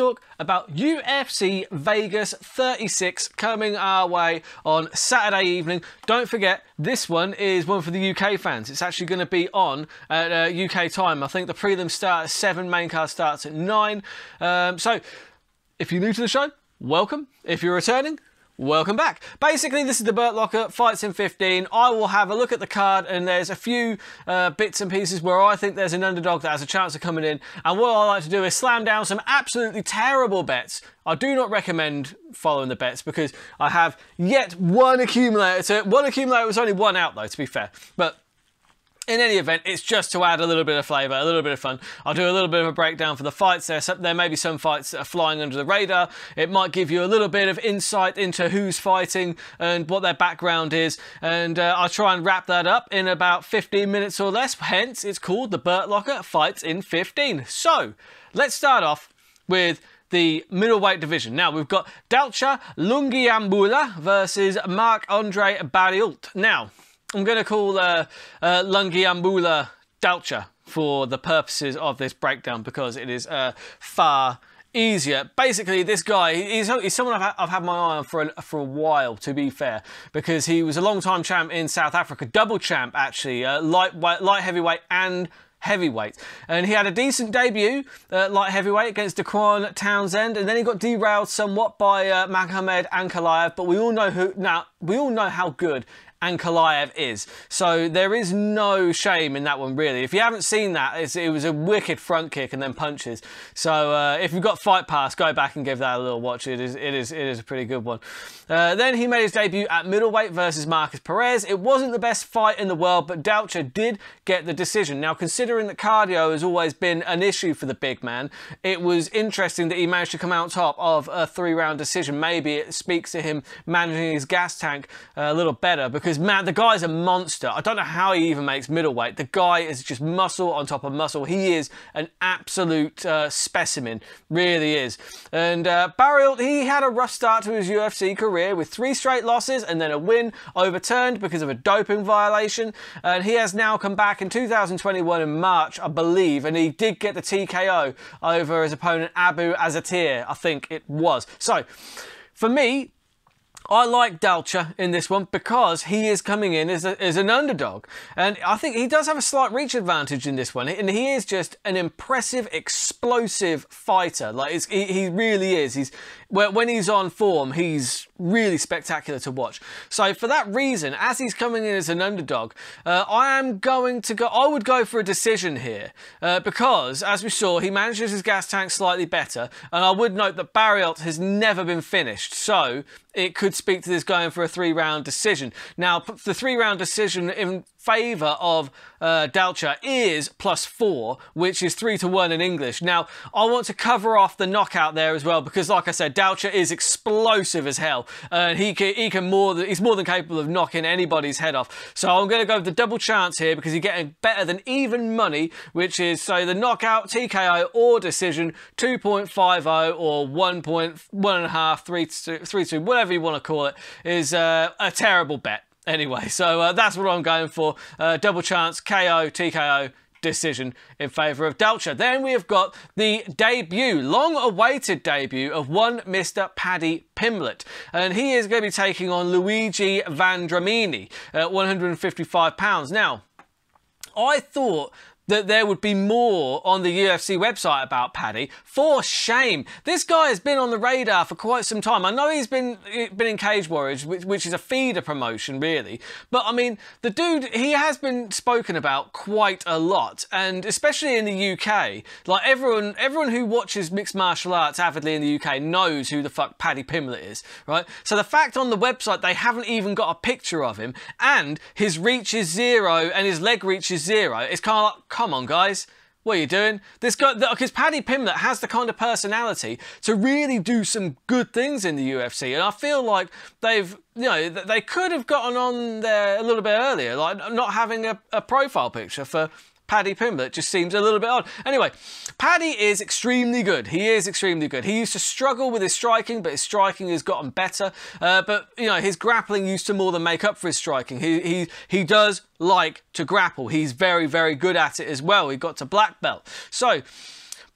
talk about UFC Vegas 36 coming our way on Saturday evening? Don't forget, this one is one for the UK fans. It's actually going to be on at uh, UK time. I think the prelim start at 7, main card starts at 9. Um, so, if you're new to the show, welcome. If you're returning, Welcome back. Basically, this is the Burt Locker Fights in 15. I will have a look at the card, and there's a few uh, bits and pieces where I think there's an underdog that has a chance of coming in. And what I like to do is slam down some absolutely terrible bets. I do not recommend following the bets because I have yet one accumulator. One accumulator was only one out, though, to be fair. But in any event, it's just to add a little bit of flavour, a little bit of fun. I'll do a little bit of a breakdown for the fights. There, there may be some fights that are flying under the radar. It might give you a little bit of insight into who's fighting and what their background is. And uh, I'll try and wrap that up in about 15 minutes or less. Hence, it's called the Burt Locker Fights in 15. So, let's start off with the middleweight division. Now we've got Dalcha Lungiambula versus Marc-Andre Barriault. Now, I'm going to call uh, uh, Lungiambula Dalcha for the purposes of this breakdown because it is uh, far easier. Basically, this guy, he's, he's someone I've, I've, had my eye on for a, for a while, to be fair, because he was a long-time champ in South Africa, double champ actually, uh, light, light heavyweight and heavyweight. And he had a decent debut, uh, light heavyweight, against Dequan Townsend, and then he got derailed somewhat by uh, Magomed Ankalaev, but we all know who, now, we all know how good Ankalaev is. So there is no shame in that one, really. If you haven't seen that, it was a wicked front kick and then punches. So uh, if you've got Fight Pass, go back and give that a little watch. It is, it is, it is a pretty good one. Uh, then he made his debut at middleweight versus Markus Perez. It wasn't the best fight in the world, but Dalcha did get the decision. Now, considering that cardio has always been an issue for the big man, it was interesting that he managed to come out top of a three-round decision. Maybe it speaks to him managing his gas tank a little better because because man, the guy's a monster. I don't know how he even makes middleweight. The guy is just muscle on top of muscle. He is an absolute uh, specimen, really is. And uh, he had a rough start to his UFC career with three straight losses and then a win overturned because of a doping violation. And he has now come back in 2021 in March, I believe, and he did get the TKO over his opponent Abu Azaitar, I think it was. So, for me, I like Dalcha in this one because he is coming in as, a, as an underdog. And I think he does have a slight reach advantage in this one. And he is just an impressive, explosive fighter. Like, he, he really is. He's when he's on form, he's really spectacular to watch. So for that reason, as he's coming in as an underdog, uh, I am going to go, I would go for a decision here uh, because, as we saw, he manages his gas tank slightly better. And I would note that Barriault has never been finished. So it could speak to this going for a three round decision. Now, the three round decision in favour of uh, is plus four, which is three to one in English. Now, I want to cover off the knockout there as well because, like I said, Dalcha is explosive as hell, and he can, he can more than, he's more than capable of knocking anybody's head off. So I'm going to go with the double chance here because you're getting better than even money, which is so the knockout, TKO or decision, 2.50 or 1.1.5, 3 3 2, whatever you want to call it, is uh, a terrible bet. Anyway, so uh, that's what I'm going for. Uh, double chance, KO, TKO, decision in favour of Dalcha. Then we have got the debut, long awaited debut of one Mr. Paddy Pimblett. And he is going to be taking on Luigi Vendramini at £155. Now, I thought that there would be more on the UFC website about Paddy. For shame. This guy has been on the radar for quite some time. I know he's been been in Cage Warriors, which, which is a feeder promotion, really. But I mean, the dude, he has been spoken about quite a lot, and especially in the UK. Like everyone, everyone who watches mixed martial arts avidly in the UK knows who the fuck Paddy Pimblett is, right? So the fact on the website they haven't even got a picture of him, and his reach is zero and his leg reach is zero, it's kind of like come on, guys. What are you doing? This guy, because Paddy Pimblett has the kind of personality to really do some good things in the UFC, and I feel like they've, you know, they could have gotten on there a little bit earlier, like not having a, a profile picture for Paddy Pimblett just seems a little bit odd. Anyway, Paddy is extremely good. He is extremely good. He used to struggle with his striking, but his striking has gotten better. Uh, but, you know, his grappling used to more than make up for his striking. He, he, he does like to grapple. He's very, very good at it as well. He got to black belt. So,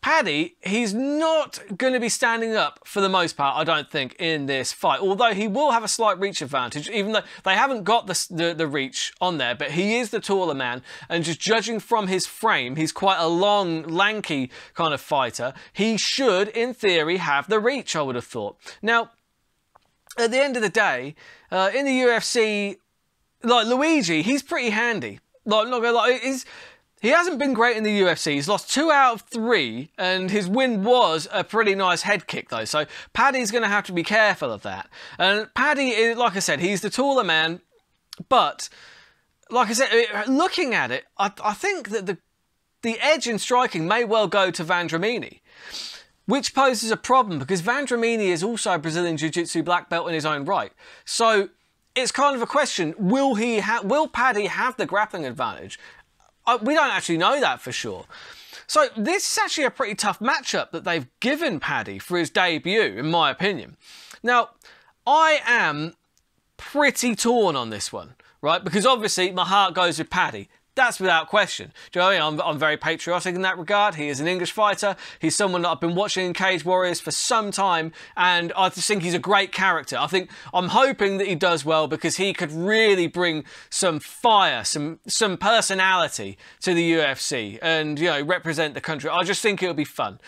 Paddy, he's not going to be standing up for the most part, I don't think, in this fight. Although he will have a slight reach advantage, even though they haven't got the, the, the, reach on there. But he is the taller man, and just judging from his frame, he's quite a long, lanky kind of fighter. He should, in theory, have the reach, I would have thought. Now, at the end of the day, uh, in the UFC, like Luigi, he's pretty handy. Like, not gonna lie, he's he hasn't been great in the UFC. He's lost two out of three, and his win was a pretty nice head kick, though. So Paddy's going to have to be careful of that. And Paddy, is, like I said, he's the taller man, but like I said, uh, looking at it, I, I think that the the edge in striking may well go to Vendramini which poses a problem because Vendramini is also a Brazilian Jiu-Jitsu black belt in his own right. So it's kind of a question: Will he? will Paddy have the grappling advantage? Uh, we don't actually know that for sure. So this is actually a pretty tough matchup that they've given Paddy for his debut, in my opinion. Now, I am pretty torn on this one, right? Because obviously my heart goes with Paddy. That's without question. Do you know I mean? I'm, I'm, very patriotic in that regard. He is an English fighter. He's someone that I've been watching in Cage Warriors for some time, and I just think he's a great character. I think I'm hoping that he does well because he could really bring some fire, some some personality to the UFC, and you know represent the country. I just think it'll be fun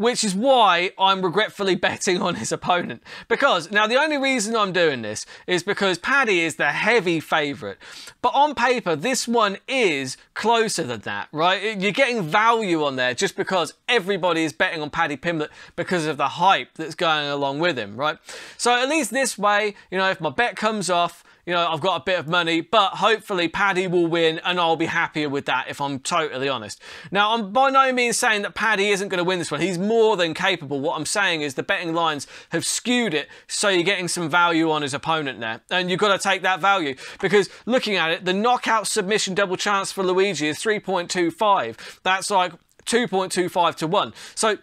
which is why I'm regretfully betting on his opponent. Because, now the only reason I'm doing this is because Paddy is the heavy favourite. But on paper, this one is closer than that, right? You're getting value on there just because everybody is betting on Paddy Pimblett because of the hype that's going along with him, right? So at least this way, you know, if my bet comes off, you know, I've got a bit of money, but hopefully Paddy will win and I'll be happier with that if I'm totally honest. Now, I'm by no means saying that Paddy isn't going to win this one. He's more than capable. What I'm saying is the betting lines have skewed it so you're getting some value on his opponent there. And you've got to take that value because looking at it, the knockout submission double chance for Luigi is 3.25. That's like 2.25 to 1. So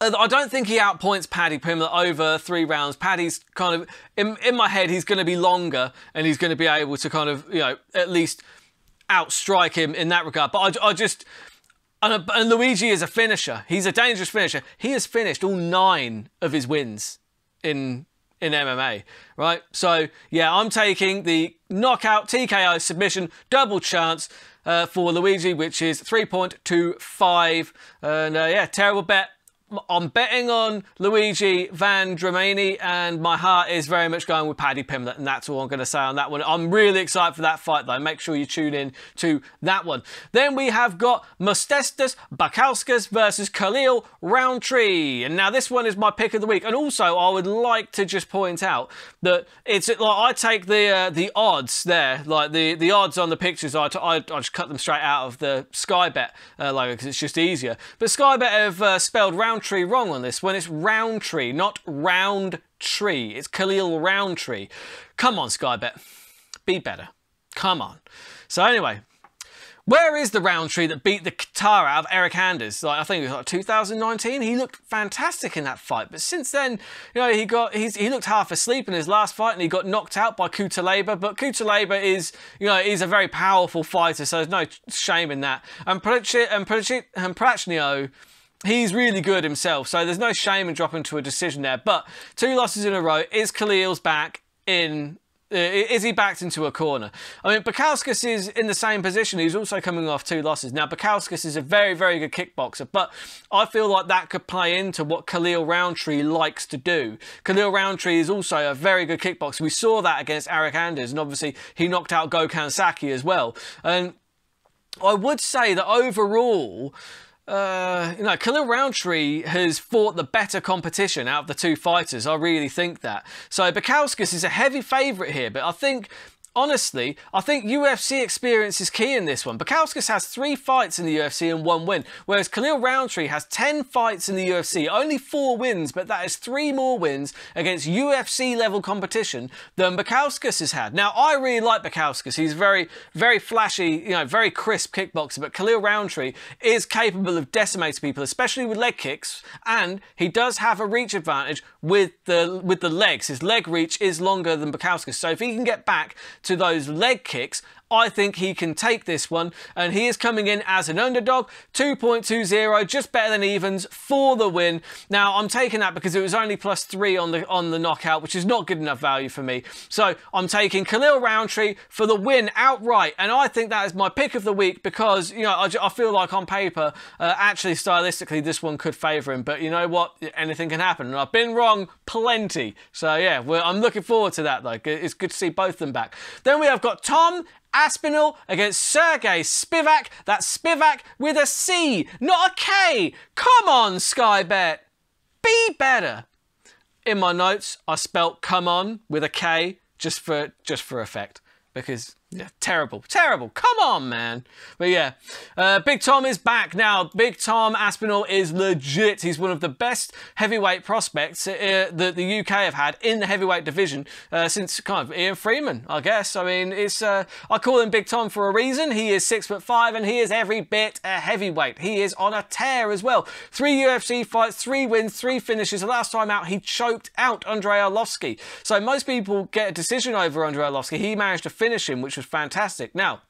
I don't think he outpoints Paddy Pimblett over three rounds. Paddy's kind of, in, in my head, he's going to be longer and he's going to be able to kind of, you know, at least outstrike him in that regard. But I, I just, and, and, Luigi is a finisher. He's a dangerous finisher. He has finished all nine of his wins in in MMA, right? So yeah, I'm taking the knockout TKO submission double chance uh, for Luigi, which is 3.25, and uh, yeah, terrible bet I'm betting on Luigi Van Vendramini, and my heart is very much going with Paddy Pimblett, and that's all I'm going to say on that one. I'm really excited for that fight, though. Make sure you tune in to that one. Then we have got Modestas Bukauskas versus Khalil Rountree, and now this one is my pick of the week. And also, I would like to just point out that it's like I take the uh, the odds there, like the the odds on the pictures. I, I, just cut them straight out of the Sky Bet uh, logo because it's just easier. But Sky Bet have uh, spelled Round Roundtree wrong on this when it's Rountree, not Round Tree. It's Khalil Rountree. Come on, Skybet. Be better. Come on. So anyway, where is the Rountree that beat the Qatar out of Eryk Anders? Like I think it was like 2019. He looked fantastic in that fight, but since then, you know, he got he looked half asleep in his last fight and he got knocked out by Cutelaba. But Cutelaba is you know he's a very powerful fighter, so there's no shame in that. And Prachit and Prachnio he's really good himself, so there's no shame in dropping to a decision there. But two losses in a row. Is Khalil's back in? Uh, is he backed into a corner? I mean, Bukauskas is in the same position. He's also coming off two losses. Now, Bukauskas is a very, very good kickboxer, but I feel like that could play into what Khalil Rountree likes to do. Khalil Rountree is also a very good kickboxer. We saw that against Eryk Anders, and obviously he knocked out Gokhan Saki as well. And I would say that overall, uh, you know, Khalil Rountree has fought the better competition out of the two fighters. I really think that. So Bukauskas is a heavy favourite here, but I think honestly, I think UFC experience is key in this one. Bukauskas has three fights in the UFC and one win, whereas Khalil Rountree has 10 fights in the UFC, only four wins, but that is three more wins against UFC level competition than Bukauskas has had. Now, I really like Bukauskas. He's very, very flashy, you know, very crisp kickboxer, but Khalil Rountree is capable of decimating people, especially with leg kicks, and he does have a reach advantage with the with the legs. His leg reach is longer than Bukauskas, so if he can get back to those leg kicks, I think he can take this one, and he is coming in as an underdog, 2.20, just better than evens for the win. Now, I'm taking that because it was only plus three on the on the knockout, which is not good enough value for me. So I'm taking Khalil Rountree for the win outright, and I think that is my pick of the week because you know I, I feel like on paper, uh, actually stylistically, this one could favour him. But you know what? Anything can happen, and I've been wrong plenty. So yeah, I'm looking forward to that though. It's good to see both of them back. Then we have got Tom Aspinall against Sergey Spivac. That's Spivac with a C, not a K. Come on, Sky Bet. Be better. In my notes, I spelt come on with a K just for just for effect because yeah, terrible, terrible. Come on, man. But yeah, uh, Big Tom is back now. Big Tom Aspinall is legit. He's one of the best heavyweight prospects uh, that the UK have had in the heavyweight division uh, since kind of Ian Freeman, I guess. I mean, it's uh, I call him Big Tom for a reason. He is six foot five and he is every bit a heavyweight. He is on a tear as well. Three UFC fights, three wins, three finishes. The last time out, he choked out Andrei Arlovski. So most people get a decision over Andrei Arlovski. He managed to finish him, which was fantastic. Now,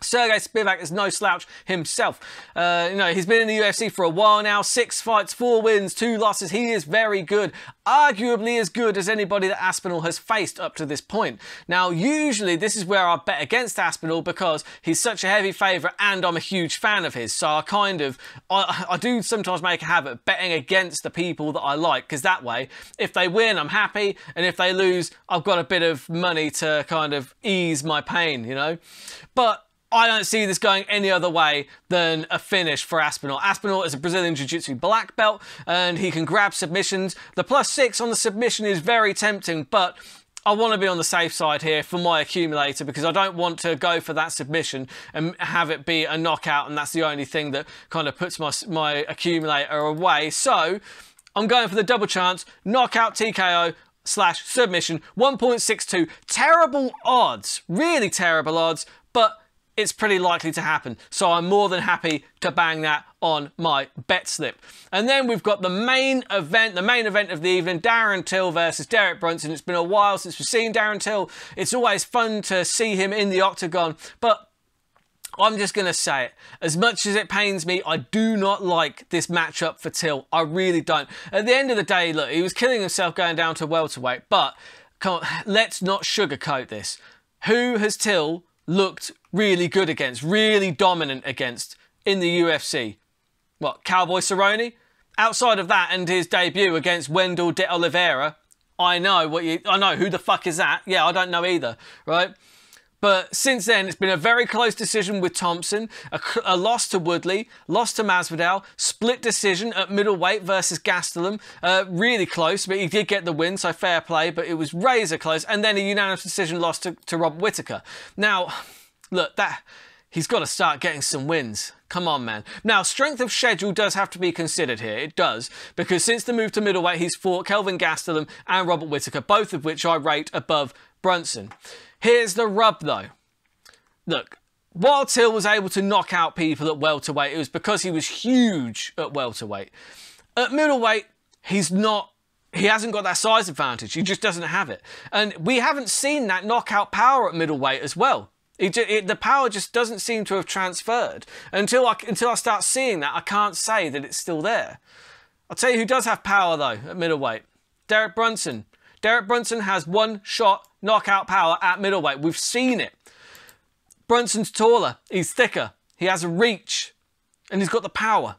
Sergey Spivac is no slouch himself. Uh, you know, he's been in the UFC for a while now. Six fights, four wins, two losses. He is very good. Arguably as good as anybody that Aspinall has faced up to this point. Now, usually this is where I bet against Aspinall because he's such a heavy favourite and I'm a huge fan of his. So I kind of, I, I do sometimes make a habit of betting against the people that I like because that way, if they win, I'm happy. And if they lose, I've got a bit of money to kind of ease my pain, you know? But I don't see this going any other way than a finish for Aspinall. Aspinall is a Brazilian Jiu-Jitsu black belt and he can grab submissions. The plus six on the submission is very tempting, but I want to be on the safe side here for my accumulator because I don't want to go for that submission and have it be a knockout and that's the only thing that kind of puts my, my accumulator away. So I'm going for the double chance, knockout TKO slash submission, 1.62. Terrible odds, really terrible odds, but it's pretty likely to happen. So I'm more than happy to bang that on my bet slip. And then we've got the main event, the main event of the evening, Darren Till versus Derek Brunson. It's been a while since we've seen Darren Till. It's always fun to see him in the octagon, but I'm just going to say it. As much as it pains me, I do not like this matchup for Till. I really don't. At the end of the day, look, he was killing himself going down to welterweight, but on, let's not sugarcoat this. Who has Till looked really good against, really dominant against in the UFC. What, Cowboy Cerrone? Outside of that and his debut against Wendell de Oliveira, I know what you, I know who the fuck is that? Yeah, I don't know either, right? But since then, it's been a very close decision with Thompson, a, a, loss to Woodley, loss to Masvidal, split decision at middleweight versus Gastelum. Uh, really close, but he did get the win, so fair play, but it was razor close. And then a unanimous decision loss to, to Rob Whittaker. Now, look, that he's got to start getting some wins. Come on, man. Now, strength of schedule does have to be considered here. It does, because since the move to middleweight, he's fought Kelvin Gastelum and Robert Whittaker, both of which I rate above Brunson. Here's the rub though. Look, while Till was able to knock out people at welterweight, it was because he was huge at welterweight. At middleweight, he's not he hasn't got that size advantage. He just doesn't have it. And we haven't seen that knockout power at middleweight as well. It, it, the power just doesn't seem to have transferred. Until I, until I start seeing that, I can't say that it's still there. I'll tell you who does have power, though, at middleweight. Derek Brunson. Derek Brunson has one shot knockout power at middleweight. We've seen it. Brunson's taller, he's thicker, he has a reach, and he's got the power.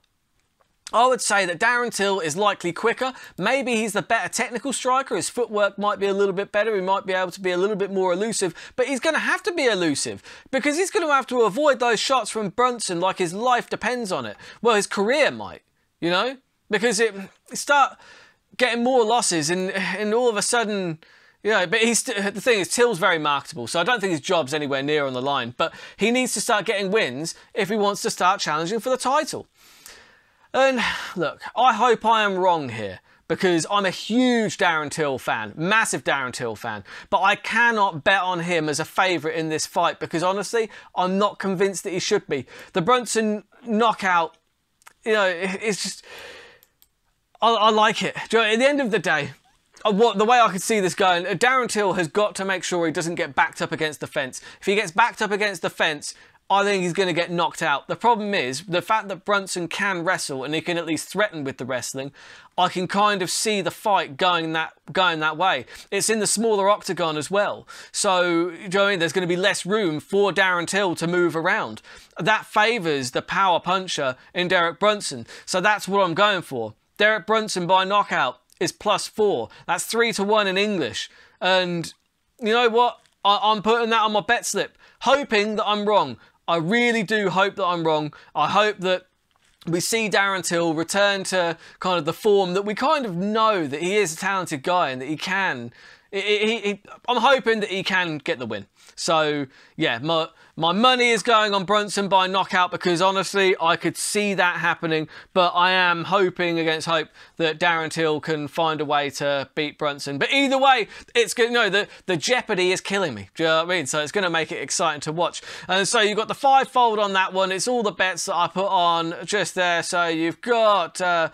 I would say that Darren Till is likely quicker. Maybe he's the better technical striker. His footwork might be a little bit better. He might be able to be a little bit more elusive, but he's going to have to be elusive because he's going to have to avoid those shots from Brunson like his life depends on it. Well, his career might, you know, because it start getting more losses and and all of a sudden yeah, but he's the thing is Till's very marketable, so I don't think his job's anywhere near on the line. But he needs to start getting wins if he wants to start challenging for the title. And look, I hope I am wrong here because I'm a huge Darren Till fan, massive Darren Till fan, but I cannot bet on him as a favourite in this fight because honestly, I'm not convinced that he should be. The Brunson knockout, you know, it's just. I, I like it. At the end of the day, uh, what the way I could see this going, uh, Darren Till has got to make sure he doesn't get backed up against the fence. If he gets backed up against the fence, I think he's going to get knocked out. The problem is the fact that Brunson can wrestle and he can at least threaten with the wrestling. I can kind of see the fight going that going that way. It's in the smaller octagon as well, so you know I mean? there's going to be less room for Darren Till to move around. That favours the power puncher in Derek Brunson, so that's what I'm going for. Derek Brunson by knockout is plus four. That's three to one in English, and you know what? I, am putting that on my bet slip, hoping that I'm wrong. I really do hope that I'm wrong. I hope that we see Darren Till return to kind of the form that we kind of know that he is a talented guy and that he can. He, he, I'm hoping that he can get the win. So yeah, my my money is going on Brunson by knockout because honestly, I could see that happening. But I am hoping against hope that Darren Till can find a way to beat Brunson. But either way, it's good. No, the the jeopardy is killing me. Do you know what I mean? So it's going to make it exciting to watch. And so you've got the five fold on that one. It's all the bets that I put on just there. So you've got. Uh,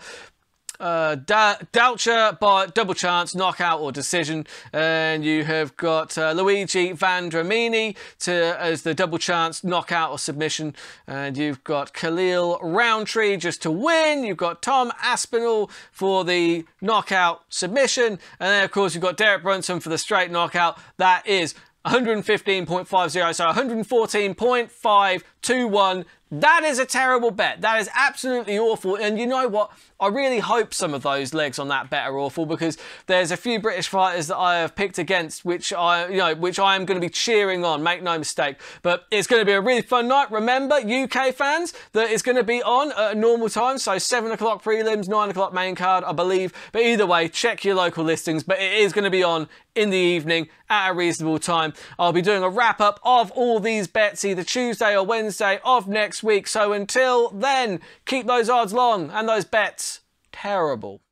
uh, Dalcha by double chance, knockout or decision, and you have got uh, Luigi Vendramini to as the double chance, knockout or submission, and you've got Khalil Rountree just to win. You've got Tom Aspinall for the knockout submission, and then of course you've got Derek Brunson for the straight knockout. That is 115.50, so 114.521 that is a terrible bet. That is absolutely awful. And you know what? I really hope some of those legs on that bet are awful because there's a few British fighters that I have picked against, which I, you know, which I am going to be cheering on. Make no mistake. But it's going to be a really fun night. Remember, UK fans, that it's going to be on at a normal time, so seven o'clock prelims, nine o'clock main card, I believe. But either way, check your local listings. But it is going to be on in the evening at a reasonable time. I'll be doing a wrap up of all these bets either Tuesday or Wednesday of next week. So until then, keep those odds long and those bets terrible.